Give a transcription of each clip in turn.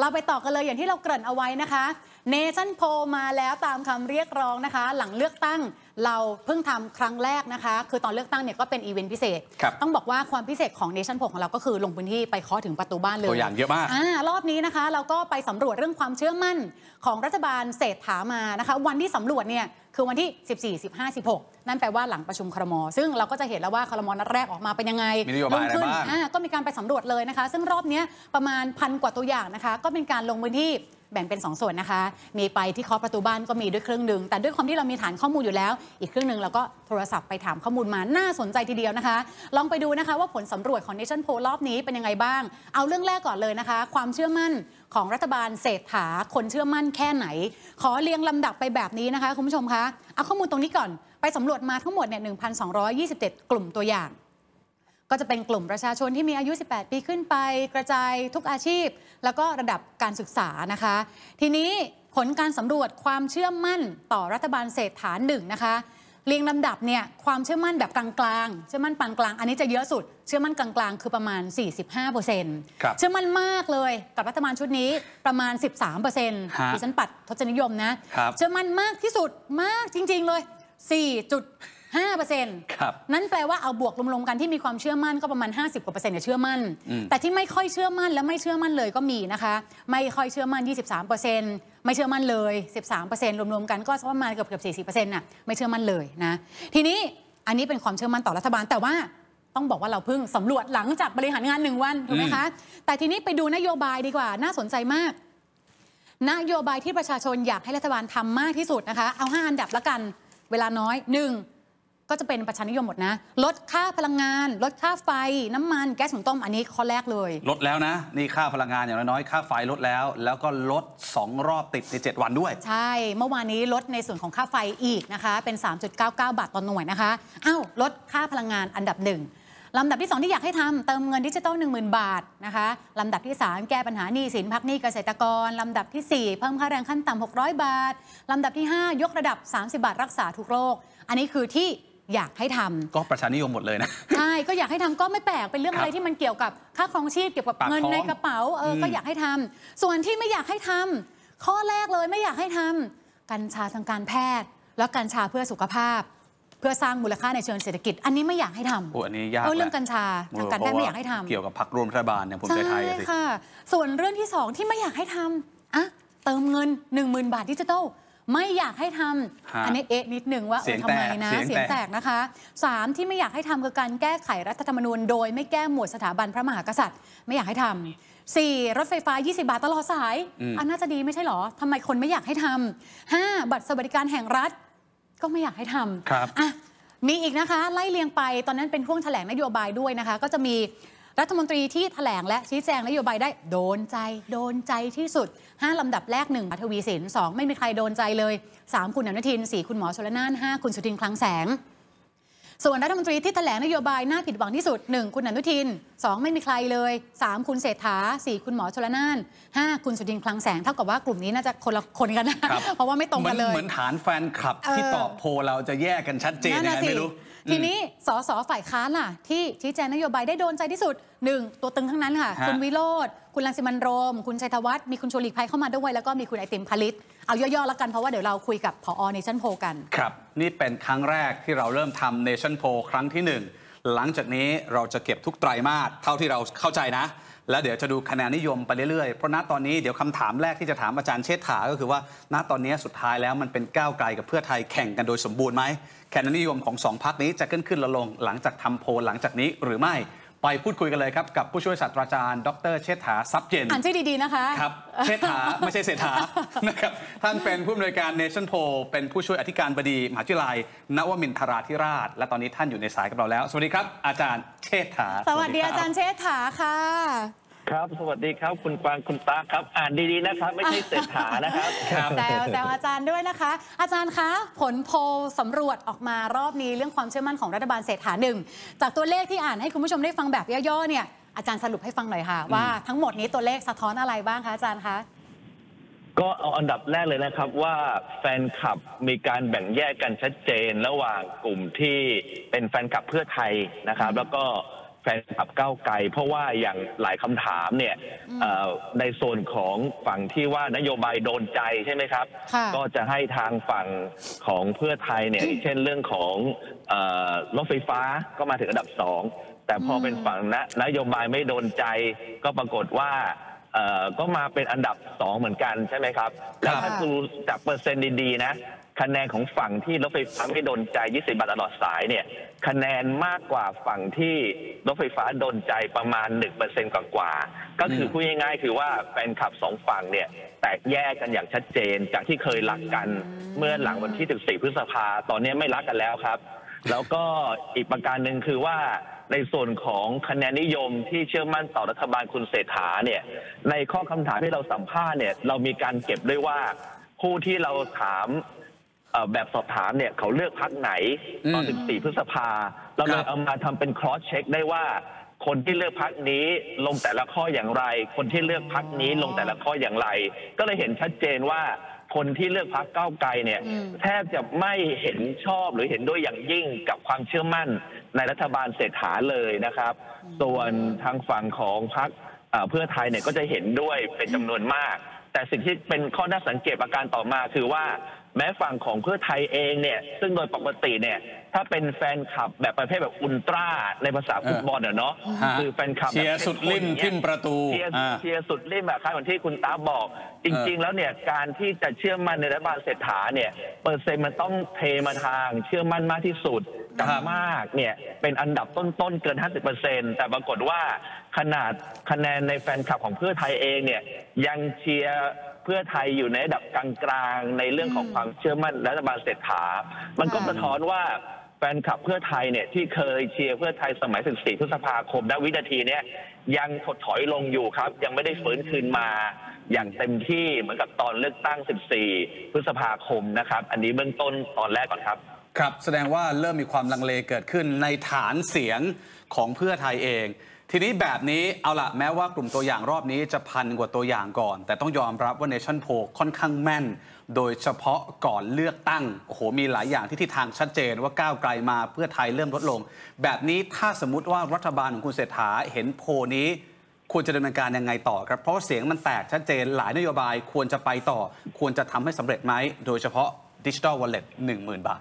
เราไปต่อกันเลยอย่างที่เราเกริ่นเอาไว้นะคะเนชั่นโพลมาแล้วตามคำเรียกร้องนะคะ หลังเลือกตั้งเราเพิ่งทำครั้งแรกนะคะ คือตอนเลือกตั้งเนี่ยก็เป็นอีเวนต์พิเศษครับต้องบอกว่าความพิเศษของเนชั่นโพลของเราก็คือลงพื้นที่ไปเคาะถึงประตูบ้านเลย ตัวอย่างเยอะมากอ่ารอบนี้นะคะ เราก็ไปสำรวจเรื่องความเชื่อมั่นของรัฐบาลเศรษฐามานะคะ วันที่สำรวจเนี่ย คือวันที่ 14 15 16 นั่นแปลว่าหลังประชุมครม ซึ่งเราก็จะเห็นแล้วว่าครมนัดแรกออกมาเป็นยังไงมีนโยบายอะไรขึ้นบ้างอ่าก็มีการไปสำรวจเลยนะคะ ซึ่งรอบเนี้ยประมาณพันกว่าตัวอย่างนะคะ ก็เป็นการลงพื้นที่ แบ่งเป็น 2 ส่วนนะคะ มีไปที่เคาะประตูบ้านก็มีด้วยเครื่องหนึ่งแต่ด้วยความที่เรามีฐานข้อมูลอยู่แล้ว อีกเครื่องหนึ่งเราก็โทรศัพท์ไปถามข้อมูลมาน่าสนใจทีเดียวนะคะ ลองไปดูนะคะว่าผลสำรวจของ Nation Poll รอบนี้เป็นยังไงบ้าง เอาเรื่องแรกก่อนเลยนะคะ ความเชื่อมั่นของรัฐบาลเศรษฐาคนเชื่อมั่นแค่ไหน ขอเรียงลำดับไปแบบนี้นะคะคุณผู้ชมคะเอาข้อมูลตรงนี้ก่อนไปสำรวจมาทั้งหมดเนี่ย1,227 กลุ่มตัวอย่าง ก็จะเป็นกลุ่มประชาชนที่มีอายุ 18 ปีขึ้นไป กระจายทุกอาชีพ แล้วก็ระดับการศึกษานะคะ ทีนี้ผลการสำรวจความเชื่อมั่นต่อรัฐบาลเศรษฐาหนึ่งนะคะเรียงลำดับเนี่ยความเชื่อมั่นแบบกลางๆ เชื่อมั่นปานกลาง อันนี้จะเยอะสุด เชื่อมั่นกลางๆ คือประมาณ 45%ครับเชื่อมั่นมากเลยกับรัฐบาลชุดนี้ประมาณ 13%ฮะดิฉันปัดทศนิยมนะครับเชื่อมั่นมากที่สุดมากจริง ๆเลย 4.5%ครับนั่นแปลว่าเอาบวกรวมๆกันที่มีความเชื่อมั่นก็ประมาณ 50กว่าเปอร์เซ็นต์เนี่ยเชื่อมั่นอืมแต่ที่ไม่ค่อยเชื่อมั่นและไม่เชื่อมั่นเลยก็มีนะคะ ไม่ค่อยเชื่อมั่น 23เปอร์เซ็นต์ไม่เชื่อมั่นเลย 13เปอร์เซ็นต์รวมๆกันก็ประมาณเกือบเกือบ40เปอร์เซ็นต์น่ะไม่เชื่อมั่นเลยนะทีนี้อันนี้เป็นความเชื่อมั่นต่อรัฐบาลแต่ว่าต้องบอกว่าเราเพิ่งสำรวจหลังจากบริหารงานหนึ่งวันถูกไหมคะ แต่ทีนี้ไปดูนโยบายดีกว่า น่าสนใจมาก นโยบายที่ประชาชนอยากให้รัฐบาลทำมากที่สุดนะคะ เอา 5 อันดับละกัน เวลาน้อย 1. ก็จะเป็นประชานิยมหมดนะ ลดค่าพลังงาน ลดค่าไฟ น้ำมันแก๊สหุงต้มอันนี้ข้อแรกเลย ลดแล้วนะ นี่ค่าพลังงานอย่างน้อยๆค่าไฟลดแล้ว แล้วก็ลด 2 รอบติดใน 7 วันด้วย ใช่ เมื่อวานนี้ลดในส่วนของค่าไฟอีกนะคะ เป็น 3.99 บาทต่อหน่วยนะคะอ้าวลดค่าพลังงานอันดับหนึ่งลำดับที่ 2 ที่อยากให้ทำเติมเงินดิจิตอล10,000 บาทนะคะลำดับที่ 3 แก้ปัญหาหนี้สินพักหนี้เกษตรกร ลำดับทีสี่4 เพิ่มค่าแรงขั้นต่ำ600 บาท ลำดับที่ 5 ยกระดับ 30 บาทรักษาทุกโรค อันนี้คือที่ อยากให้ทำก็ประชานิยมหมดเลยนะใช่ก็อยากให้ทำก็ไม่แปลกเป็นเรื่องครับอะไรที่มันเกี่ยวกับค่าครองชีพเกี่ยวกับปากเงินท้องในกระเป๋าเอออมก็อยากให้ทำส่วนที่ไม่อยากให้ทำข้อแรกเลยไม่อยากให้ทำกัญชาทางการแพทย์ แล้วกัญชาเพื่อสุขภาพ เพื่อสร้างมูลค่าในเชิงเศรษฐกิจ อันนี้ไม่อยากให้ทำโอ้อันนี้ยากเออเรื่องแหละกัญชาทางการแพทย์ไม่อยากให้ทำเกี่ยวกับพรรคร่วมรัฐบาลอย่างภูมิใจไทยอะสิค่ะ ส่วนเรื่องที่สองที่ไม่อยากให้ทำอะเติมเงิน 1 0,000 บาทดิจิทัล ไม่อยากให้ทำฮะอันนี้เอ๊ะนิดหนึ่งว่าเอเสียองทำไมนะแตกเสีเสียยงงแตแตกกนะคะสามที่ไม่อยากให้ทำคือการแก้ไขรัฐธรรมนูญ โดยไม่แก้หมวดสถาบันพระมหากษัตริย์ ไม่อยากให้ทำสี่รถไฟฟ้า 20 บาทตลอดสายอืมอันน่าจะดีไม่ใช่หรอทำไมคนไม่อยากให้ทำห้าบัตรสวัสดิการแห่งรัฐ ก็ไม่อยากให้ทำครับอะมีอีกนะคะ ไล่เลียงไปตอนนั้นเป็นพ่วงแถลงนโยบายด้วยนะคะ ก็จะมี รัฐมนตรีที่แถลงและชี้แจงนโยบายได้โดนใจ โดนใจที่สุด 5 ลำดับแรก1ทวีสิน 2 ไม่มีใครโดนใจเลย 3 คุณอนุทิน 4 คุณหมอชลนาน 5 คุณสุทินคลังแสง ส่วนรัฐมนตรีที่แถลงนโยบายน่าผิดหวังที่สุด 1 คุณอนุทิน 2 ไม่มีใครเลย 3 คุณเศรษฐา 4 คุณหมอชลนาน 5 คุณสุทินคลังแสง เท่ากับว่ากลุ่มนี้น่าจะคนละคนกันนะครับเพราะว่าไม่ตรงเหมืกันนเลยเหมือนฐานแฟนคลับที่เออตอบโพลเราจะแยกกันชัดเจนยังน่ะไงไม่รู้ ทีนี้สสฝ่ายค้านล่ะ ที่ชี้แจงนโยบายได้โดนใจที่สุดหนึ่งตัวตึงทั้งนั้นค่ะฮะคุณวิโรธคุณลังสิมันต์โรม คุณชัยธวัฒน์มีคุณชวนหลีกภัยเข้ามาด้วยแล้วก็มีคุณไอติมพลิต เอาย่อๆแล้วกันเพราะว่าเดี๋ยวเราคุยกับพอเนชั่นโพกัน ครับ นี่เป็นครั้งแรกที่เราเริ่มทำ Nation Poll ครั้งที่หนึ่งหลังจากนี้เราจะเก็บทุกไตรมาสเท่าที่เราเข้าใจนะ แล้วเดี๋ยวจะดูคะแนนนิยมไปเรื่อยๆ เพราะณตอนนี้เดี๋ยวคำถามแรกที่จะถามอาจารย์เชษฐาก็คือว่า ณตอนนี้สุดท้ายแล้วมันเป็นก้าวไกลกับเพื่อไทยแข่งกันโดยสมบูรณ์ไหมคะแนนนิยมของสองพักนี้จะขึ้นขึ้นลงหลังจากทำโพลหลังจากนี้หรือไม่ ไปพูดคุยกันเลยครับ กับผู้ช่วยศาสตราจารย์ดรเชษฐาทรัพย์เย็นอ่านชื่อดี ๆ นะคะครับเชษฐา ไม่ใช่เศรษฐานะครับท่านเป็นผู้อำนวยการ Nation p o เป็นผู้ช่วยอธิการบดีมหาวิทยาลัยนวมินทราธิราช และตอนนี้ท่านอยู่ในสายกับเราแล้ว สวัสดีครับ อาจารย์เชษฐา สวัสดีอาจารย์เชษฐาค่ะ ครับ สวัสดีครับ คุณกวางคุณตาครับ อ่านดีๆนะครับ ไม่ใช่เศรษฐานะครับครับแซวแซวอาจารย์ด้วยนะคะ อาจารย์คะ ผลโพลสำรวจออกมารอบนี้เรื่องความเชื่อมั่นของรัฐบาลเศรษฐาหนึ่ง จากตัวเลขที่อ่านให้คุณผู้ชมได้ฟังแบบย่อๆเนี่ย อาจารย์สรุปให้ฟังหน่อยค่ะ ว่าทั้งหมดนี้ตัวเลขสะท้อนอะไรบ้างคะอาจารย์คะ ก็เอาอันดับแรกเลยนะครับว่าแฟนคลับมีการแบ่งแยกกันชัดเจนระหว่างกลุ่มที่เป็นแฟนคลับเพื่อไทยนะครับ แล้วก็แฟนคลับก้าวไกลเพราะว่าอย่างหลายคำถามเนี่ยเอ่อในโซนของฝั่งที่ว่านโยบายโดนใจใช่ไหมครับค่ะก็จะให้ทางฝั่งของเพื่อไทยเนี่ยเช่นเรื่องของเอ่อรถไฟฟ้าก็มาถึงอันดับสองแต่พอเป็นฝั่งนะนโยบายไม่โดนใจ ก็ปรากฏว่าเอ่อก็มาเป็นอันดับสองเหมือนกันใช่ไหมครับแล้วถ้าดูจากเปอร์เซ็นต์ดีๆนะ คะแนนของฝั่งที่รถไฟฟ้าไม่โดนใจ20บาทตลอดสายเนี่ยคะแนนมากกว่าฝั่งที่รถไฟฟ้าโดนใจประมาณ1%กว่าๆก็คือพูดง่ายๆคือว่าแฟนคลับสองฝั่งเนี่ยแตกแยกกันอย่างชัดเจน จากที่เคยรักกันเมื่อหลังวันที่ 14 พฤษภาตอนนี้ไม่รักกันแล้วครับ แล้วก็อีกประการหนึ่งคือว่าในส่วนของคะแนนนิยมที่เชื่อมั่นต่อรัฐบาลคุณเศรษฐาเนี่ยในข้อคำถามที่เราสัมภาษณ์เนี่ยเรามีการเก็บด้วยว่าผู้ที่เราถามเอ่อ แบบสอบถามเนี่ยเขาเลือกพักไหนตอนอืม14 พฤษภา เราเลครัยบเอามาทำเป็น cross check ได้ว่า คนที่เลือกพักนี้ลงแต่ละข้ออย่างไร คนที่เลือกพักนี้ลงแต่ละข้ออย่างไร ก็เลยเห็นชัดเจนว่าคนที่เลือกพักก้าวไกลเนี่ยอืมแทบจะไม่เห็นชอบหรือเห็นด้วยอย่างยิ่งกับความเชื่อมั่นในรัฐบาลเศรษฐาเลยนะครับ ส่วนทางฝั่งของพรรคเอ่อเพื่อไทยเนี่ยก็จะเห็นด้วยเป็นจำนวนมาก แต่สิ่งที่เป็นข้อน่าสังเกตประการต่อมาคือว่า แม้ฝั่งของเพื่อไทยเองเนี่ย ซึ่งโดยปกติเนี่ย ถ้าเป็นแฟนคลับแบบประเภทแบบ ultra ในภาษาฟุตบอลอะเนาะฮะคือแฟนคลับแบบเชียร์สุดริ่มเข้ข้นอย่างเงี้ยทิ่มประตูเชียร์อ่าเชียร์สุดริ่มอะครับเหมือนที่คุณตาบอก จริง ๆ แล้วเนี่ยการที่จะเชื่อมั่นในรัฐบาลเศรษฐาเนี่ยเปอร์เซ็นต์มันต้องเทมาทางเชื่อมั่นมากที่สุดกับครับมากเนี่ยเป็นอันดับต้นๆเกิน 50%แต่ปรากฏว่าขนาดคะแนนในแฟนคลับของเพื่อไทยเองเนี่ยยังเชียร์ เพื่อไทยอยู่ในระดับกลางๆในเรื่องของความเชื่อมั่นรัฐบาลเศรษฐา มันก็ค่ะสะท้อนว่าแฟนคลับเพื่อไทยเนี่ยที่เคยเชียร์เพื่อไทยสมัย 14 พฤษภาคมณวินาทีเนี้ยยังถดถอยลงอยู่ครับ ยังไม่ได้ฟื้นคืนมา อย่างเต็มที่เหมือนกับตอนเลือกตั้ง 14 พฤษภาคมนะครับ อันนี้เบื้องต้นตอนแรกก่อนครับ ครับ แสดงว่าเริ่มมีความลังเลเกิดขึ้นในฐานเสียงของเพื่อไทยเอง ทีนี้แบบนี้เอาละแม้ว่ากลุ่มตัวอย่างรอบนี้จะพันกว่าตัวอย่างก่อน แต่ต้องยอมรับว่า Nation p o ค่อนข้างแม่น โดยเฉพาะก่อนเลือกตั้งโอ้โหมีหลายอย่างที่ทิศทางชัดเจนว่าก้าวไกลมาเพื่อไทยเริ่มลดลง แบบนี้ถ้าสมมติว่ารัฐบาลของคุณเศรษฐาเห็นโพลนี้ควรจะดำเนินการยังไงต่อครับ เพราะเสียงมันแตกชัดเจนหลายนโยบายควรจะไปต่อ ควรจะทำให้สำเร็จไหมโดยเฉพาะดิจิ t a ลวอลเล็ตหนึ่งหมื่นบาท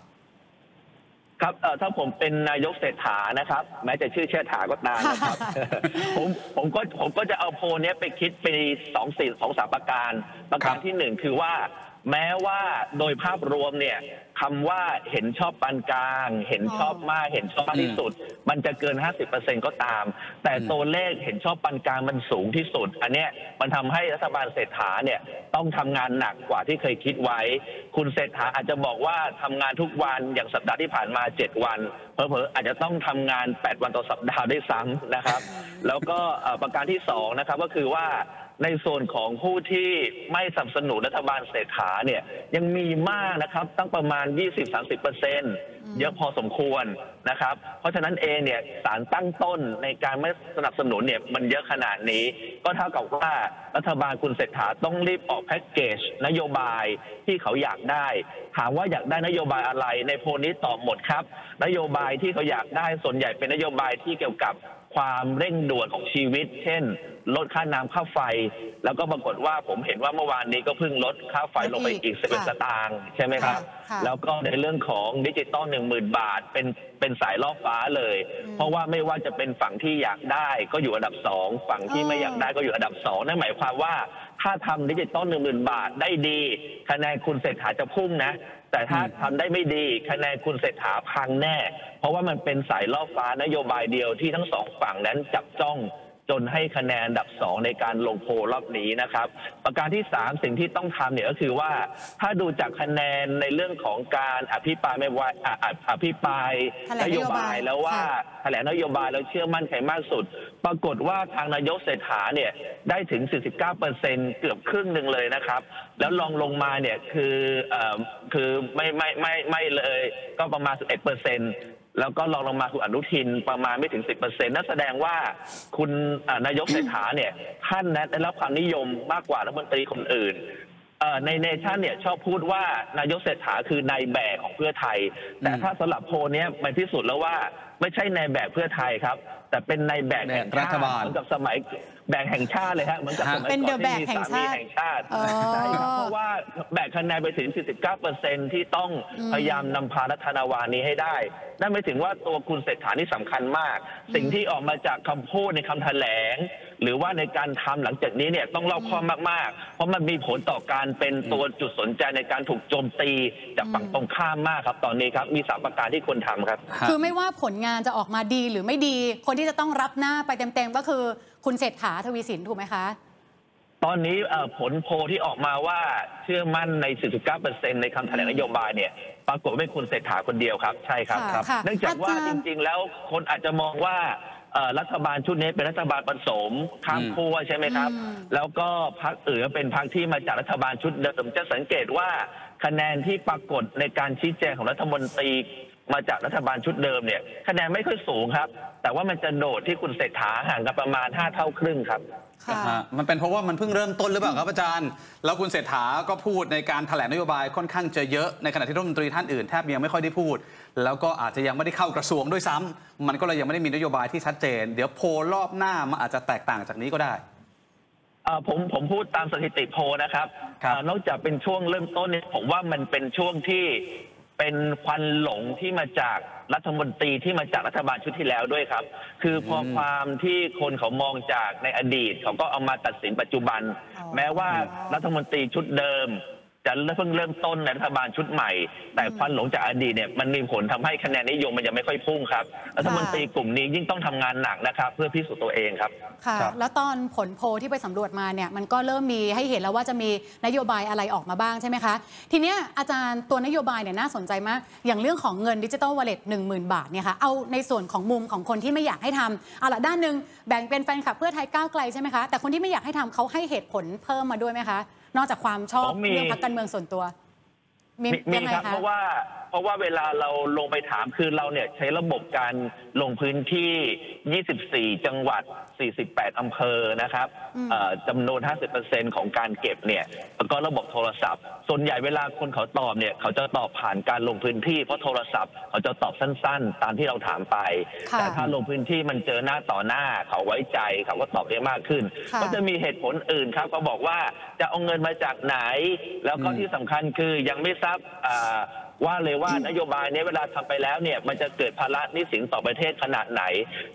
ครับเอ่อถ้าผมเป็นนายกเศรษฐานะครับ แม้จะชื่อเชษฐาก็ตามนะครับ ผมผมก็ผมก็จะเอาโพลเนี้ยไปคิดเป็นสองสี่สองสามประการ ประการครับที่หนึ่งคือว่า แม้ว่าโดยภาพรวมเนี่ยคำว่าเห็นชอบปานกลาง เห็นชอบมากเห็นชอบมากที่สุด มันจะเกิน 50%ก็ตาม แต่ตัวเลขเห็นชอบปานกลางมันสูงที่สุด อันเนี้ยมันทำให้รัฐบาลเศรษฐาเนี่ยต้องทำงานหนักกว่าที่เคยคิดไว้ คุณเศรษฐาอาจจะบอกว่าทำงานทุกวันอย่างสัปดาห์ที่ผ่านมา 7 วันเผลอๆอาจจะต้องทำงาน 8 วันต่อสัปดาห์ได้ซ้ำนะครับ แล้วก็ประการที่สองนะครับก็คือว่า ในส่วนของผู้ที่ไม่สนับสนุนรัฐบาลเศรษฐาเนี่ยยังมีมากนะครับตั้งประมาณ 20-30%เปอร์เซ็นต์ เยอะพอสมควรนะครับ เพราะฉะนั้นเองเนี่ยสารตั้งต้นในการไม่สนับสนุนเนี่ยมันเยอะขนาดนี้ ก็เท่ากับว่ารัฐบาลคุณเศรษฐาต้องรีบออกแพ็กเกจนโยบายที่เขาอยากได้ ถามว่าอยากได้นโยบายอะไรในโพลนี้ตอบหมดครับ นโยบายที่เขาอยากได้ส่วนใหญ่เป็นนโยบายที่เกี่ยวกับความเร่งด่วนของชีวิต เช่น ลดค่าน้ำค่าไฟ แล้วก็ปรากฏว่าผมเห็นว่าเมื่อวานนี้ก็เพิ่งลดค่าไฟลงไปอีกค่ะ11สตางค์ใช่ไหมครับค่ะแล้วก็ในเรื่องของดิจิตอลหนึ่งหมื่นบาทเป็นเป็นสายล่อฟ้าเลย เพราะว่าไม่ว่าจะเป็นฝั่งที่อยากได้ก็อยู่อันดับสองฝั่งที่ไม่อยากได้ก็อยู่อันดับสองนั่นหมายความว่า ถ้าทำดิจิตอลหนึ่งหมื่นบาทได้ดี คะแนนคุณเศรษฐาจะพุ่งนะ แต่ถ้าทำได้ไม่ดีคะแนนคุณเศรษฐาพังแน่ เพราะว่ามันเป็นสายล่อฟ้านโยบายเดียวที่ทั้งสองฝั่งนั้นจับจ้อง จนให้คะแนนอันดับสองในการลงโพลรอบนี้นะครับ ประการที่สามสิ่งที่ต้องทำเนี่ยก็คือว่า ถ้าดูจากคะแนนในเรื่องของการอภิปรายไม่ไว่าอะอะอภิปรายแถลงนนโยโยบาบายยแล้วว่าค่ะแถลงนโยบายแล้วเชื่อมั่นใครมากสุด ปรากฏว่าทางนายกเศรษฐาเนี่ยได้ถึง 49เปอร์เซ็นเกือบครึ่งหนึ่งเลยนะครับ แล้วลองลงมาเนี่ยคือเอ่อคือไม่ไม่ไม่ไม่เลยก็ประมาณ 11เปอร์เซ็น แล้วก็ลองลงมาคุณอนุทินประมาณไม่ถึง 10%นั่นแสดงว่าคุณนายกเศรษฐาเนี่ยท่านได้รับความนิยมมากกว่ารัฐมนตรีคนอื่นในเนชั่นเนี่ยชอบพูดว่านายกเศรษฐาคือนายแบกของเพื่อไทย แต่ถ้าสำหรับโพลนี้มันพิสูจน์แล้วว่า ไม่ใช่ในแบบเพื่อไทยครับ แต่เป็นในแบบแห่งรัชาฐติบาลเหมือนกับสมัยแบ่งแห่งชาติเลยฮะเหมือนกับฮะสมัยเป็นก่อน The ที่ Bag มีแห่งสามีชาติแห่งชาติอ๋อใช่ครับเพราะว่าแบกคะแนนไปถึง 49%ที่ต้องพยายามนำพารัฐนาวานี้ให้ได้ นั่นหมายถึงว่าตัวคุณเศรษฐานี่สำคัญมาก สิ่งที่ออกมาจากคำพูดในคำแถลง หรือว่าในการทำหลังจากนี้เนี่ยต้องรอบคอบมากๆ เพราะมันมีผลต่อการเป็นตัวจุดสนใจในการถูกโจมตีจากฝั่งตรงข้ามมากครับ ตอนนี้ครับมีสามประการที่ควรทำครับฮะคือไม่ว่าผลงานจะออกมาดีหรือไม่ดี คนที่จะต้องรับหน้าไปเต็มๆก็คือคุณเศรษฐาทวีสินถูกไหมคะ ตอนนี้เอ่อผลโพลที่ออกมาว่าเชื่อมั่นใน 49%ในคำแถลงนโยบายเนี่ย ปรากฏว่าเป็นคุณเศรษฐาคนเดียวครับ ใช่ครับค่ะค่ะเนื่องจากว่าอาจารจย์ริง ๆ แล้วคนอาจจะมองว่าเอ่อรัฐบาลชุดนี้เป็นรัฐบาลผสมข้ามขั้วใช่ไหมครับอืมแล้วก็พรรคอื่นก็เป็นพรรคที่มาจากรัฐบาลชุดเดิมจะสังเกตว่าคะแนนที่ปรากฏในการชี้แจงของรัฐมนตรี มาจากรัฐบาลชุดเดิมเนี่ยคะแนนไม่ค่อยสูงครับ แต่ว่ามันจะโดดที่คุณเศรษฐาห่างกันประมาณ 5 เท่าครึ่งครับค่ะฮะมันเป็นเพราะว่ามันเพิ่งเริ่มต้นหรือเปล่าครับอาจารย์ แล้วคุณเศรษฐาก็พูดในการแถลงนโยบายค่อนข้างจะเยอะ ในขณะที่รัฐมนตรีท่านอื่นแทบยังไม่ค่อยได้พูด แล้วก็อาจจะยังไม่ได้เข้ากระทรวงด้วยซ้ำมันก็เลยยังไม่ได้มีนโยบายที่ชัดเจน เดี๋ยวโพลรอบหน้ามันอาจจะแตกต่างจากนี้ก็ได้เอ่อผมผมพูดตามสถิติโพลนะครับครับเอ่อนอกจากเป็นช่วงเริ่มต้นเนี่ยผมว่ามันเป็นช่วงที่ เป็นควันหลงที่มาจากรัฐมนตรีที่มาจากรัฐบาลชุดที่แล้วด้วยครับ คือพอความที่คนเขามองจากในอดีต เขาก็เอามาตัดสินปัจจุบันอ๋อแม้ว่ารัฐมนตรีชุดเดิม จะเพิ่งเริ่มต้นในรัฐบาลชุดใหม่ แต่ควันหลงจากอดีตเนี่ยมันมีผลทำให้คะแนนนิยมมันยังไม่ค่อยพุ่งครับรัฐมนตรีกลุ่มนี้ยิ่งต้องทำงานหนักนะครับเพื่อพิสูจน์ตัวเองครับค่ะครับแล้วตอนผลโพลที่ไปสำรวจมาเนี่ยมันก็เริ่มมีให้เห็นแล้วว่าจะมีนโยบายอะไรออกมาบ้างใช่ไหมคะ ทีเนี้ยอาจารย์ตัวนโยบายเนี่ยน่าสนใจมาก อย่างเรื่องของเงินดิจิ t a ลวอลเล็ตหนึ่งหมื่นบาทเนี่ยค่ะเอาในส่วนของมุมของคนที่ไม่อยากให้ทำเอาละด้านหนึ่งแบ่งเป็นแฟนคลับเพื่อไทยก้าวไกลใช่ไหมคะแต่คนที่ไม่อยากให้ทำเขาให้เหตุผลเพิ่มมาด้วยไหมคะ นอกจากความชอบอ๋อมีเรื่องพรรคการเมืองส่วนตัวมีมีมียังไงครับคะ เพราะว่าเพราะว่าเวลาเราลงไปถามคือเราเนี่ยใช้ระบบการลงพื้นที่ 24 จังหวัด 48 อำเภอนะครับอืมเอ่อจำนวน 50%ของการเก็บเนี่ยแล้วก็ระบบโทรศัพท์ ส่วนใหญ่เวลาคนเขาตอบเนี่ยเขาจะตอบผ่านการลงพื้นที่ เพราะโทรศัพท์เขาจะตอบสั้นๆ ตามที่เราถามไปค่ะแต่ถ้าลงพื้นที่มันเจอหน้าต่อหน้าเขาไว้ใจเขาก็ตอบได้มากขึ้นค่ะก็จะมีเหตุผลอื่นครับก็บอกว่าจะเอาเงินมาจากไหน แล้วก็อืมที่สำคัญคือยังไม่ทราบอ่า ว่าเลยว่านโยบายนี้เวลาทำไปแล้วเนี่ยมันจะเกิดภาระหนี้สินต่อประเทศขนาดไหน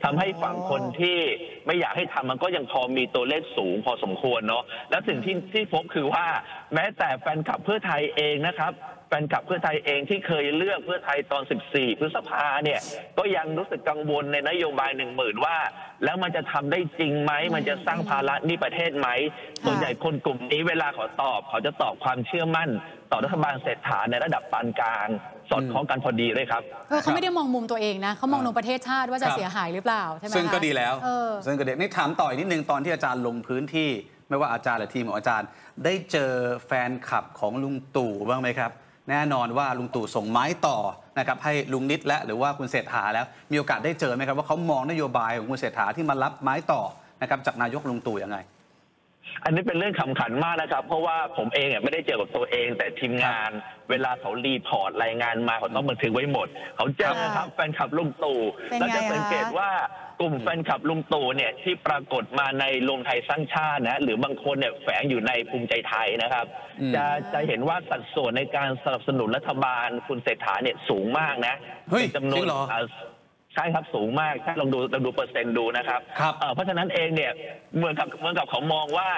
ทำให้ฝั่งคนที่ไม่อยากให้ทำมันก็ยังพอมีตัวเลขสูงพอสมควรเนาะแล้วสิ่งที่ที่พบคือว่า แม้แต่แฟนคลับเพื่อไทยเองนะครับแฟนคลับเพื่อไทยเองที่เคยเลือกเพื่อไทยตอน 14 พฤษภาเนี่ย ก็ยังรู้สึกกังวลในนโยบายหนึ่งหมื่นว่า แล้วมันจะทำได้จริงไหม มันจะสร้างภาระหนี้ประเทศไหม ส่วนใหญ่คนกลุ่มนี้เวลาขาตอบ เขาจะตอบความเชื่อมั่น ต่อรัฐบาลเศรษฐาในระดับปานกลาง สอดคล้องกันพอดีเลยครับเออเขาไม่ได้มองมุมตัวเองนะเขามองมุมประเทศชาติว่าจะครับ เสียหายหรือเปล่าใช่ไหมคะซึ่งก็ดีแล้ว เออ ซึ่งก็ดีนี่ถามต่ออีกนิดนึงตอนที่อาจารย์ลงพื้นที่ ไม่ว่าอาจารย์หรือทีมของอาจารย์ ได้เจอแฟนคลับของลุงตู่บ้างไหมครับ แน่นอนว่าลุงตู่ส่งไม้ต่อนะครับให้ลุงนิดและหรือว่าคุณเศรษฐาแล้ว มีโอกาสได้เจอไหมครับว่าเขามองนโยบายของคุณเศรษฐาที่มารับไม้ต่อนะครับจากนายกลุงตู่ยังไง อันนี้เป็นเรื่องขำขันมากนะครับ เพราะว่าผมเองเนี่ยไม่ได้เจอกับตัวเอง แต่ทีมงานเวลาเขา report รายงานมาเขาต้องบันทึกไว้หมด เขาเจอครับแฟนคลับลุงตู่เป็นไงแล้วจะสังเกตคะว่ากลุ่มแฟนคลับลุงตู่เนี่ยที่ปรากฏมาในรวมไทยสร้างชาตินะหรือบางคนเนี่ยแฝงอยู่ในภูมิใจไทยนะครับอืมจะจะเห็นว่าสัดส่วนในการสนับสนุนรัฐบาลคุณเศรษฐาเนี่ยสูงมากนะเฮ้ยป็นจำนจวรินงเหรออ่า ใช่ครับสูงมากถ้าลองดูลองดูเปอร์เซ็นต์ดูนะครับครับเอ่อเพราะฉะนั้นเองเนี่ยเหมือนกับเหมือนกับเขามองว่า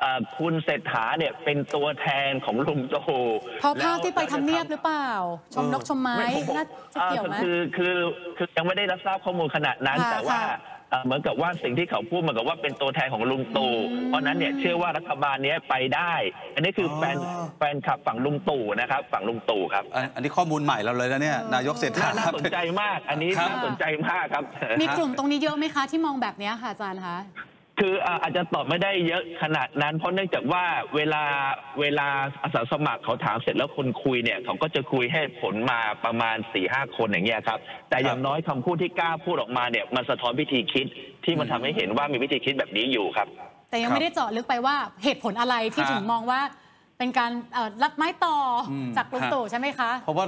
เอ่อคุณเศรษฐาเนี่ยเป็นตัวแทนของลุงตู่เพราะภาพแล้วที่ไปทำเนียบหรือเปล่า ชมนกชมไม้ไม่ผมน่าจะเกี่ยวไหมอ่าคือคือคือยังไม่ได้รับทราบข้อมูลขนาดนั้นค่ะแต่ว่าค่ะ เอ่อเหมือนกับว่าสิ่งที่เขาพูดเหมือนกับว่าเป็นตัวแทนของลุงตู่อืมเพราะฉะนั้นเนี่ยเชื่อว่ารัฐบาลเนี้ยไปได้ อันนี้คือออแฟนแฟนคลับฝั่งลุงตู่นะครับ ฝั่งลุงตู่ครับ อันอันนี้ข้อมูลใหม่เราเลยนะเนี่ยเออนายกเศรษฐาน่าน่าสนใจมาก อันนี้ครับน่าสนใจมากครับ มีกลุ่มตรงนี้เยอะไหมคะที่มองแบบเนี้ยค่ะอาจารย์คะ คืออ่าอาจจะตอบไม่ได้เยอะขนาดนั้น เพราะเนื่องจากว่าเวลาเวลาอาสาสมัครเขาถามเสร็จแล้วคนคุยเนี่ยเขาก็จะคุยให้ผลมาประมาณ4ี่ห้าคนอย่างเงี้ยครับ แต่อย่างน้อยคำพูดที่กล้าพูดออกมาเนี่ยมันสะท้อนวิธีคิดที่มันทำให้เห็นว่ามีวิธีคิดแบบนี้อยู่ครับ แต่ยังครับไม่ได้เจาะลึกไปว่าเหตุผลอะไรที่ฮะถึงมองว่า เป็นการเอ่อรับไม้ต่ออมจากลุงฮะตู่ใช่ไหมคะเพราะว่า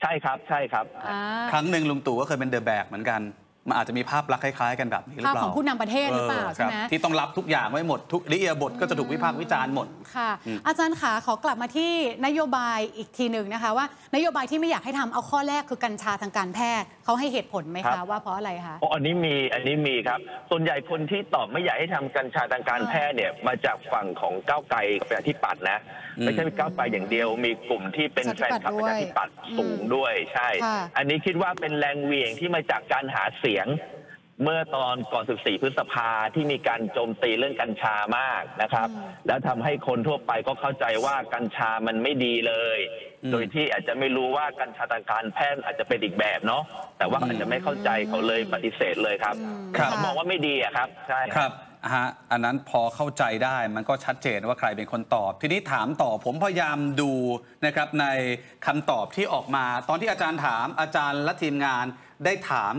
ใช่ครับใช่ครับอ่าครั้งหนึ่งลุงตู่ก็เคยเป็นเดอะแบกเหมือนกัน มันอาจจะมีภาพลักษณ์คล้ายๆกันแบบนี้หรือภาพเปล่าของผู้นำประเทศหรือเปล่าคใช่ไหม ที่ต้องรับทุกอย่างไว้หมดทุกริเอียบทก็จะถูกวิพากษ์วิจารณ์หมด ค่ะอาจารย์ขาขอกลับมาที่นโยบายอีกทีหนึ่งนะคะ ว่านโยบายที่ไม่อยากให้ทำเอาข้อแรกคือกัญชาทางการแพทย์เขาให้เหตุผลไหมครัคะ บ ว่าเพราะอะไรคะ อ๋ออันนี้มีอันนี้มีครับ ส่วนใหญ่คนที่ตอบไม่อยากให้ทำกัญชาทางการแพทย์เนี่ยมาจากฝั่งของก้าวไกลกับประชาธิปัตย์นะอืมไม่ใช่ก้าวไกลอย่างเดียว มีกลุ่มที่เป็นแฟนคลับประชาธิปัตย์สูงด้วยใช่ ค่ะ อันนี้คิดว่าเป็นแรงเหวี่ยงที่มาจากการหาเสียงเมื่อตอนก่อน 14 พฤษภาที่มีการโจมตีเรื่องกัญชามากนะครับ แล้วทำให้คนทั่วไปก็เข้าใจว่ากัญชามันไม่ดีเลยอืมโดยที่อาจจะไม่รู้ว่ากัญชาทางการแพทย์อาจจะเป็นอีกแบบเนาะแต่ว่าอาจจะไม่เข้าใจเขาเลยปฏิเสธเลยครับครับเขามองว่าไม่ดีอะครับใช่ครับฮะอันนั้นพอเข้าใจได้มันก็ชัดเจนว่าใครเป็นคนตอบ ทีนี้ถามต่อผมพยายามดูนะครับในคำตอบที่ออกมา ตอนที่อาจารย์ถามอาจารย์และทีมงานได้ถาม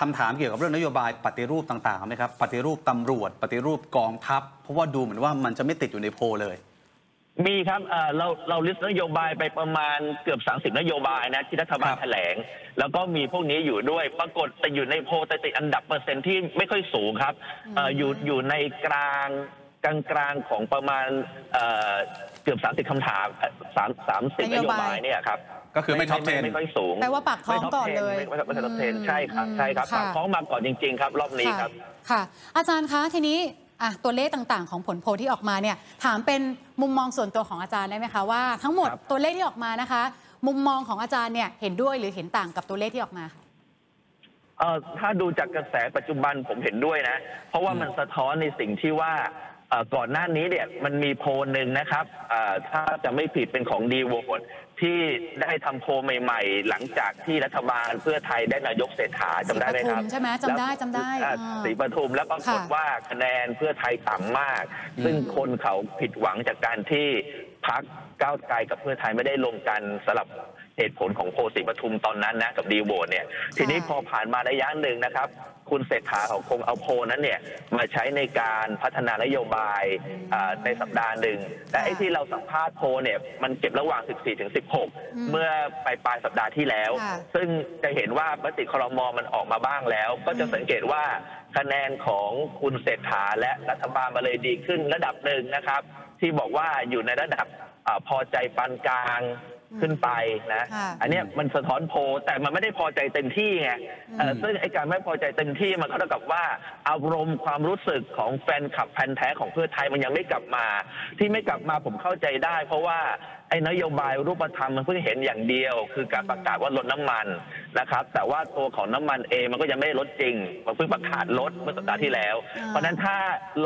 คำถามเกี่ยวกับเรื่องนโยบายปฏิรูปต่างๆไหมครับปฏิรูปตำรวจ ปฏิรูปกองทัพ เพราะว่าดูเหมือนว่ามันจะไม่ติดอยู่ในโพลเลย มีครับเอ่อเราเรา list นโยบายไปประมาณเกือบ 30 นโยบายนะที่รัฐบาลครับแถลง แล้วก็มีพวกนี้อยู่ด้วย ปรากฏแต่อยู่ในโพลแต่ติดอันดับเปอร์เซ็นต์ที่ไม่ค่อยสูงครับเอ่ออยู่อยู่ในกลาง กลางกลางๆของประมาณเอ่อเกือบ 30 คำถามสามสามสิบนนโยโยบายบายเนี่ยครับก็คือไม่ท็อปไม่10ไม่ค่อยสูงแปลว่าปากท้องก่อนเลยไม่ไม่ไม่ท็อปอืม10ใช่ครับใช่ครับค่ะปากท้องมาก่อนจริง ๆ ครับ รอบนี้ครับค่ะ อาจารย์คะทีนี้อะตัวเลขต่างๆ ของผลโพลที่ออกมาเนี่ยถามเป็นมุมมองส่วนตัวของอาจารย์ได้ไหมคะว่าทั้งหมดครับตัวเลขที่ออกมานะคะ มุมมองของอาจารย์เนี่ยเห็นด้วยหรือเห็นต่างกับตัวเลขที่ออกมาคะเอ่อถ้าดูจากกระแสปัจจุบันผมเห็นด้วยนะ เพราะว่ามันสะท้อนในสิ่งที่ว่าเอ่อ ก่อนหน้านี้เนี่ยมันมีโพลหนึ่งนะครับเอ่อถ้าจะไม่ผิดเป็นของดีโวดที่ได้ทำโพลใหม่ ๆ หลังจากที่รัฐบาลเพื่อไทยได้นายกเศรษฐาจำได้ไหมครับศรีปทุมใช่ไหมจำได้จำได้แล้วอ่าสีปทุมแล้วปรากฏค่ะว่าคะแนนเพื่อไทยต่ำมาก ซึ่งคนเขาผิดหวังจากการที่พักก้าวไกลกับเพื่อไทยไม่ได้ลงกันสลับ เหตุผลของโพลสีปทุมตอนนั้นนะกับดีโวเนี่ยทีนี้พอผ่านมาระยะหนึ่งนะครับ คุณเศรษฐาเขาคงเอาโพลนั้นเนี่ยมาใช้ในการพัฒนานโยบายอ่าในสัปดาห์หนึ่งแต่ไอ้ที่เราสัมภาษณ์โพลเนี่ยมันเก็บระหว่าง 14ถึง16 เมื่อปลายปลายๆสัปดาห์ที่แล้วค่ะซึ่งจะเห็นว่ามติครมมันออกมาบ้างแล้ว ก็จะสังเกตว่าคะแนนของคุณเศรษฐาและรัฐบาลมาเลยดีขึ้นระดับหนึ่งนะครับ ที่บอกว่าอยู่ในระดับอาพอใจปานกลาง ขึ้นไปนะ ค่ะอันเนี้ยมันสะท้อนโพลแต่มันไม่ได้พอใจเต็มที่ไงเอ่อซึ่งไอ้การไม่พอใจเต็มที่มันก็เท่ากับว่าอารมณ์ความรู้สึกของแฟนคลับแฟนแท้ของเพื่อไทยมันยังไม่กลับมา ที่ไม่กลับมาผมเข้าใจได้ เพราะว่าไอ้นโยบายรูปธรรมมันเพิ่งเห็นอย่างเดียว คือการประกาศว่าลดน้ำมันนะครับ แต่ว่าตัวของน้ำมันเองมันก็ยังไม่ได้ลดจริงมันเพิ่งประกาศลดเมื่อสัปดาห์ที่แล้วอ่าเพราะฉะนั้นถ้า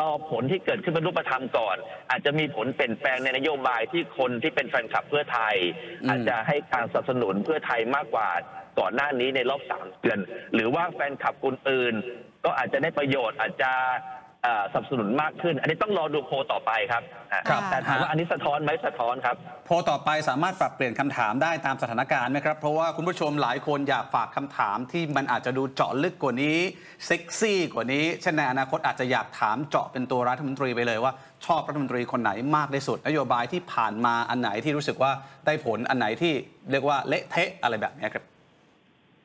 รอผลที่เกิดขึ้นเป็นรูปธรรมก่อน อาจจะมีผลเปลี่ยนแปลงในนโยบายที่คนที่เป็นแฟนคลับเพื่อไทยอืมอาจจะให้การสนับสนุนเพื่อไทยมากกว่าก่อนหน้านี้ในรอบสามเดือน หรือว่าแฟนคลับคนอื่น ก็อาจจะได้ประโยชน์อาจจะเอ่อ สนับสนุนมากขึ้น อันนี้ต้องรอดูโพลต่อไปครับอะครับแต่ถามว่าอันนี้สะท้อนไหมสะท้อนครับ โพลต่อไปสามารถปรับเปลี่ยนคำถามได้ตามสถานการณ์ไหมครับ เพราะว่าคุณผู้ชมหลายคนอยากฝากคำถามที่มันอาจจะดูเจาะลึกกว่านี้เซ็กซี่กว่านี้เช่นในอนาคตอาจจะอยากถามเจาะเป็นตัวรัฐมนตรีไปเลยว่า ชอบรัฐมนตรีคนไหนมากที่สุด นโยบายที่ผ่านมาอันไหนที่รู้สึกว่าได้ผลอันไหนที่เรียกว่าเละเทะอะไรแบบเนี้ยครับ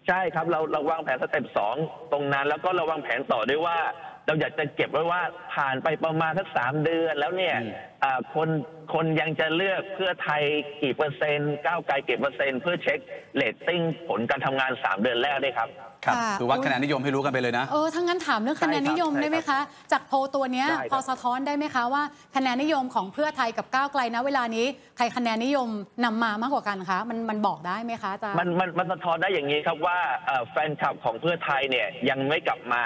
ใช่ครับเราเราวางแผน step สองตรงนั้น แล้วก็เราวางแผนต่อด้วยว่า เราอยากจะเก็บไว้ว่า ผ่านไปประมาณสักสามเดือนแล้วเนี่ยอืมอ่าคนคนยังจะเลือกเพื่อไทยกี่เปอร์เซ็นต์ก้าวไกลกี่เปอร์เซ็นต์เพื่อเช็คเลตติ้งผลการทำงานสามเดือนแรกด้วยครับครับค่ะคือวัดคะแนนนิยมให้รู้กันไปเลยนะเออถ้างั้นถามเรื่องคะแนนใช่ครับนิยมใช่ได้ไหมครัคะบจากโพลตัวเนี้ยได้ครับพอสะท้อนได้ไหมคะว่าคะแนนนิยมของเพื่อไทยกับก้าวไกลนะเวลานี้ใครคะแนนนิยมนำมามากกว่ากันคะมันมันบอกได้ไหมคะอาจารย์มันมันมันสะท้อนได้อย่างนี้ครับว่าเอ่อแฟนคลับของเพื่อไทยเนี่ยยังไม่กลับมา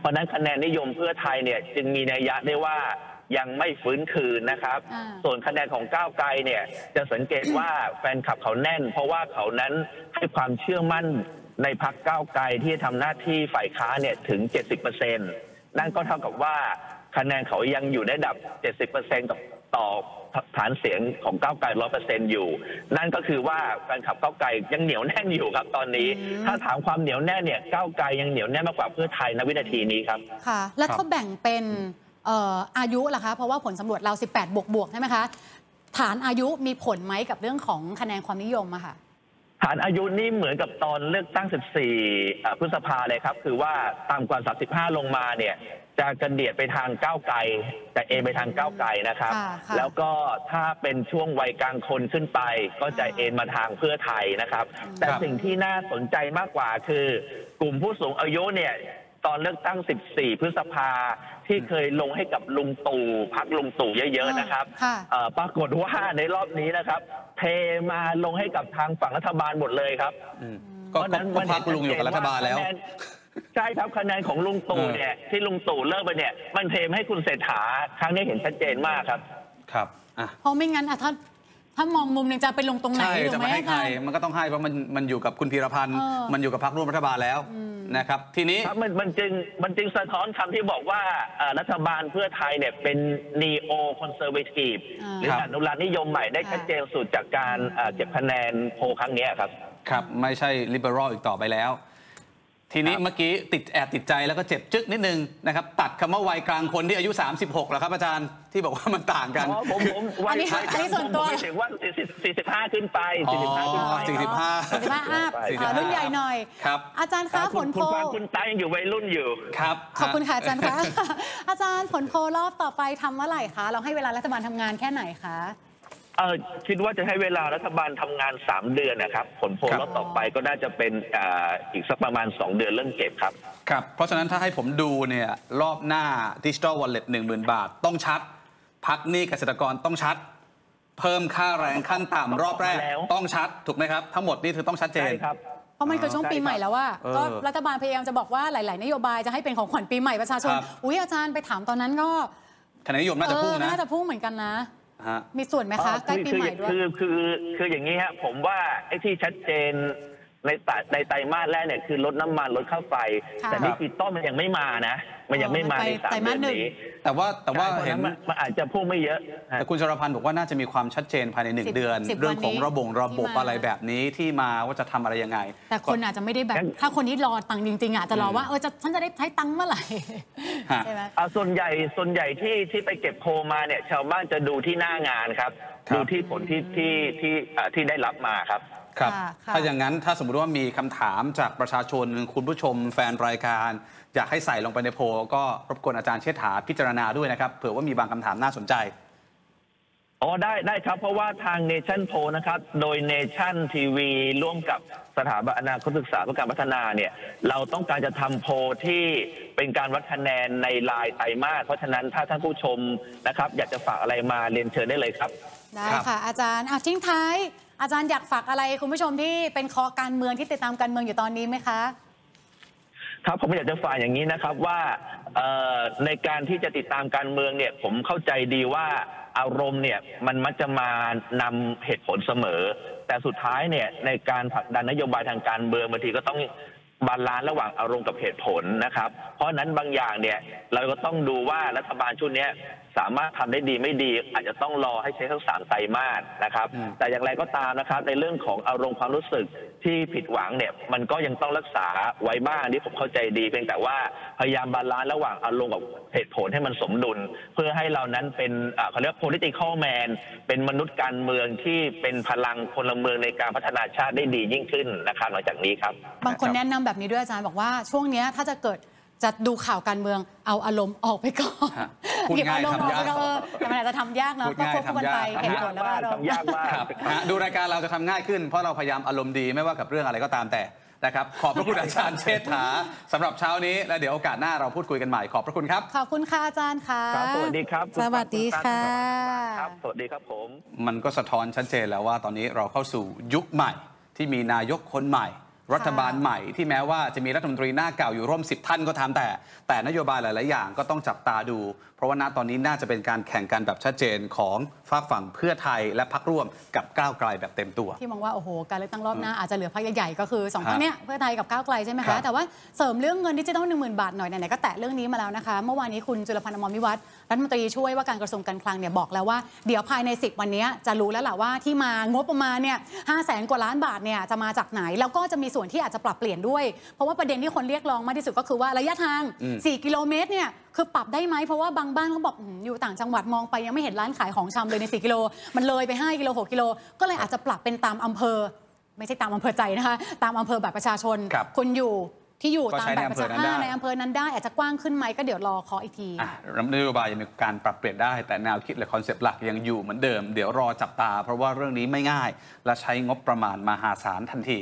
เพราะฉะนั้นคะแนนนิยมเพื่อไทยเนี่ยจึงมีนัยยะได้ว่ายังไม่ฟื้นคืนนะครับอ่าส่วนคะแนนของก้าวไกลเนี่ยจะสังเกตว่าแฟนคลับเขาแน่น เพราะว่าเขานั้นให้ความเชื่อมั่นในพักก้าวไกลที่จะทำหน้าที่ฝ่ายค้านเนี่ยถึง 70%นั่นก็เท่ากับว่าคะแนนเขายังอยู่ในระดับ 70%กับ ต่อฐานเสียงของก้าวไกล100%อยู่ นั่นก็คือว่าแฟนคลับก้าวไกลยังเหนียวแน่นอยู่ครับตอนนี้อืมถ้าถามความเหนียวแน่นเนี่ยก้าวไกลยังเหนียวแน่นมากกว่าเพื่อไทยณวินาทีนี้ครับค่ะ แล้วครับเขาแบ่งเป็นเอ่ออายุล่ะคะเพราะว่าผลสำรวจเรา 18 บวกบวกๆใช่ไหมคะฐานอายุมีผลไหมกับเรื่องของคะแนนความนิยมอะค่ะ ฐานอายุนี่เหมือนกับตอนเลือกตั้ง 14อ่าพฤษภาเลยครับ คือว่าต่ำกว่า 35 ลงมาเนี่ย จะกระเดียดไปทางก้าวไกลแต่เอ็นไปทางก้าวไกลนะครับค่ะค่ะแล้วก็ถ้าเป็นช่วงวัยกลางคนขึ้นไป ก็จะเอ็นมาทางเพื่อไทยนะครับ แต่ครับสิ่งที่น่าสนใจมากกว่าคือกลุ่มผู้สูงอายุเนี่ย ตอนเลือกตั้ง 14 พฤษภาที่เคยลงให้กับลุงตู่พักลุงตู่เยอะ ๆ นะครับค่ะเอ่อปรากฏว่าในรอบนี้นะครับ เทมาลงให้กับทางฝั่งรัฐบาลหมดเลยครับอืมก็เพราะฉะนั้นก็มันพักลุงอยู่กับรัฐบาลแล้วคะนใช่ครับคะแนนของลุงตู่เออเนี่ยที่ลุงตู่เลิกไปเนี่ยมันเทมาให้คุณเศรษฐาครั้งนี้เห็นชัดเจนมากครับ ครับอะเพราะไม่งั้นอะถ้า ถ้ามองมุมหนึ่งจะไปลงตรงไหนใช่ถูจะกไหมไม่ให้อาใครจารย์มันก็ต้องให้เพราะมันมันอยู่กับคุณพีรพันธ์เออมันอยู่กับพรรคร่วมรัฐบาลแล้วนะครับ ทีนี้ครับมันมันจึงมันจึงสะท้อนคำที่บอกว่าเอ่อรัฐบาลเพื่อไทยเนี่ยเป็น neo conservative อ่าหรือครับอนุรักษ์นิยมใหม่ได้ค่ะชัดเจนสุดจากการเอ่อเก็บคะแนนโพลครั้งเนี้ยครับ ครับ ไม่ใช่ liberal อีกต่อไปแล้ว ทีนี้ครับเมื่อกี้ติดแอบติดใจแล้วก็เจ็บจึ๊กนิดนึงนะครับตัดคำว่าวัยกลางคนที่อายุ 36แล้วครับอาจารย์ที่บอกว่ามันต่างกันอ๋อผมผมอันนี้วัยอันนี้ส่วนตัวผมหมายถึงว่า40 45 ขึ้นไปอ๋อ45ขึ้นไปสี่สิบห้าสี่สิบห้าอัพสี่สิบห้าอ่ารุ่นใหญ่หน่อยครับอาจารย์ครัคะบผคุณลโพคุณลฟังคุณตายังอยู่วัยรุ่นอยู่ครับขอบคุณค่ะอาจารย์คะอาจารย์ผลโพลรอบต่อไปทำเมื่อไหร่คะเราให้เวลารัฐบาลทำงานแค่ไหนคะ เออคิดว่าจะให้เวลารัฐบาลทำงาน 3 เดือนนะครับ ผลโพลครับรอบต่อไปก็น่าจะเป็นอ่าอีกสักประมาณ 2 เดือนเรื่องเก็บครับ ครับ เพราะฉะนั้นถ้าให้ผมดูเนี่ยรอบหน้าดิจิ t a ลวอลเล็ตหนึ่งหมื่นบาท ต้องชัด พักหนี้เกษตรกรต้องชัด เพิ่มค่าแรงขั้นต่ำรอบแรก แล้ว ต้องชัดถูกไหมครับ ทั้งหมดนี่คือต้องชัดเจน ใช่ครับ เพราะมันคือช่วงปีใหม่แล้วว่าเออก็รัฐบาลพยายามจะบอกว่าหลาย ๆ นโยบายจะให้เป็นของขวัญปีใหม่ประชาชน ครับ อุ้ยอาจารย์ไปถามตอนนั้นก็คะแนนนิยมน่าจะพุ่งเออนะ น่าจะพุ่งเหมือนกันนะ ฮะมีส่วนไหมคะใกล้ปีใหม่ด้วยคือคือคืออย่างนี้ฮะผมว่าไอ้ที่ชัดเจน ในไตในไตรมาสแรกเนี่ยคือลดน้ำมันลดค่าไฟ ค่ะแต่ดิจิตอลมันยังไม่มานะ มันยังไม่มาในสามไตรเดืมาอสนหนึ่ง นี้แต่ว่าแต่ว่าใช่พระเห็นฉะมันมันอาจจะพุ่งไม่เยอะฮะ แต่คุณชรพันธ์บอกว่าน่าจะมีความชัดเจนภายในหนึ่งสิบเดือน สิบเรื่องของวันนี้ระบบระบบที่มา อะไรแบบนี้ที่มาว่าจะทำอะไรยังไง แต่คนอาจจะไม่ได้แบบ งั้น ถ้าคนที่รอตังค์จริงๆอะจะรอว่าเออจะฉันจะได้ใช้ตังค์เมื่อไหร่ฮะ ใช่ไหม อ่าส่วนใหญ่ส่วนใหญ่ที่ที่ไปเก็บโพลมาเนี่ย ชาวบ้านจะดูที่หน้างานครับ ครับ ดูที่ผลที่ที่ที่อ่าที่ได้รับมาครับ ครับค่ะค่ะถ้าอย่างนั้นถ้าสมมุติว่ามีคำถามจากประชาชนคุณผู้ชม แฟนรายการ อยากให้ใส่ลงไปในโพลก็รบกวนอาจารย์เชษฐาพิจารณาด้วยนะครับเผื่อว่ามีบางคำถามน่าสนใจอ๋อได้ได้ครับ เพราะว่าทางเนชั่นโพนะครับ โดยเนชั่นทีวีร่วมกับสถาบันอนาคตศึกษาเพื่อการพัฒนาเนี่ย เราต้องการจะทำโพลที่เป็นการวัดคะแนนในรายไตรมาสเพราะฉะนั้นถ้าท่านผู้ชมนะครับ อยากจะฝากอะไรมาเรียนเชิญได้เลยครับ ได้ครับค่ะ อาจารย์อะทิ้งท้าย อาจารย์อยากฝากอะไรคุณผู้ชมที่เป็นคอการเมืองที่ติดตามการเมืองอยู่ตอนนี้ไหมคะ ครับผมอยากจะฝากอย่างนี้นะครับว่าในการที่จะติดตามการเมืองเนี่ยผมเข้าใจดีว่าอารมณ์เนี่ยมันมักจะมานำเหตุผลเสมอ แต่สุดท้ายเนี่ยในการผลักดันนโยบายทางการเมืองบางทีก็ต้อง balance ระหว่างอารมณ์กับเหตุผลนะครับ เพราะฉะนั้นบางอย่างเนี่ยเราก็ต้องดูว่ารัฐบาลชุดเนี้ยสามารถทำได้ดีไม่ดี อาจจะต้องรอให้ใช้ทั้งสามไตรมาสนะครับอืมแต่อย่างไรก็ตามนะครับ ในเรื่องของอารมณ์ความรู้สึกที่ผิดหวังเนี่ยมันก็ยังต้องรักษาไว้บ้างที่ผมเข้าใจดี เพียงแต่ว่าพยายาม balance ระหว่างอารมณ์กับเหตุผลให้มันสมดุล เพื่อให้เรานั้นเป็นอ่าเขาเรียกว่า political man เป็นมนุษย์การเมืองที่เป็นพลังพลเมืองในการพัฒนาชาติได้ดียิ่งขึ้นนะครับหลังจากนี้ครับ บางคนแนะนำแบบนี้ด้วยอาจารย์บอกว่าช่วงเนี้ยถ้าจะเกิดจะดูข่าวการเมืองเอาอารมณ์ออกไปก่อนฮะพูดหยิบง่ายอารมณ์ออกไปทำยากก่อนเออแต่มันอาจจะทำยากเนอะพูดก็ง่ายควบคู่กันไปทำยากเหตุผลแล้วก็อารมณ์ทำยากมากครับฮะดูรายการเราจะทำง่ายขึ้นเพราะเราพยายามอารมณ์ดีไม่ว่ากับเรื่องอะไรก็ตามแต่นะครับขอบพระคุณอาจารย์เชษฐาสำหรับเช้านี้ และเดี๋ยวโอกาสหน้าเราพูดคุยกันใหม่ขอบพระคุณครับขอบคุณค่ะอาจารย์ค่ะครับสวัสดีครับ สวัสดีค่ะครับสวัสดีครับผม มันก็สะท้อนชัดเจนแล้วว่าตอนนี้เราเข้าสู่ยุคใหม่ที่มีนายกคนใหม่ รัฐบาลใหม่ที่แม้ว่าจะมีรัฐมนตรีหน้าเก่าอยู่ร่วม 10 ท่านก็ตามแต่ แต่นโยบายหลาย ๆ อย่างก็ต้องจับตาดู เพราะว่าณตอนนี้น่าจะเป็นการแข่งกันแบบชัดเจนของฝากฝั่งเพื่อไทยและพักร่วมกับก้าวไกลแบบเต็มตัว ที่มองว่าโอ้โหการเลือกตั้งรอบหน้าอาจจะเหลือพรรคใหญ่ๆก็คือ2ครัพับกเนี้ยเพื่อไทยกับก้าวไกลใช่ไหมครัคะบแต่ว่าเสริมเรื่องเงินดิจิทัล1 0,000บาทหน่อยไหนๆก็แตะเรื่องนี้มาแล้วนะคะเมื่อวานนี้คุณจุลพันธ์อมรวิวัฒน์รัฐมนตรีช่วยว่าการกระทรวงการคลังเนี่ยบอกแล้วว่าเดี๋ยวภายใน 10 วันนี้จะรู้แล้วแหละว่าที่มางบประมาณเนี่ยห้าแสนกว่าล้านบาทเนี่ยจะมาจากไหน แล้วก็จะมีส่วนที่อาจจะปรับเปลี่ยนด้วย เพราะว่าประเด็นที่คนเรียกร้องมากที่สุดก็คือว่าระยะทางอืม4กิโลเมตรเนี่ยคือปรับได้ไหมเพราะว่าบางบ้านเขาบอกอืมอยู่ต่างจังหวัดมองไปยังไม่เห็นร้านขายของชำเลยใน 4 กิโล มันเลยไป 5 กิโล 6 กิโล ก็เลยอาจจะปรับเป็นตามอำเภอ ไม่ใช่ตามอำเภอใจนะคะ ตามอำเภอแบบประชาชนครับคุณอยู่ที่อยู่ก็ตามใช้แบบประชาในอำเภอนั้นได้ในอำเภอนั้นได้ อาจจะกว้างขึ้นไหมก็เดี๋ยวรอเคาะอีกทีอะนโยบายยังมีการปรับเปลี่ยนได้ แต่แนวคิดหรือคอนเซปต์หลักยังอยู่เหมือนเดิม เดี๋ยวรอจับตา เพราะว่าเรื่องนี้ไม่ง่าย และใช้งบประมาณมหาศาลทันที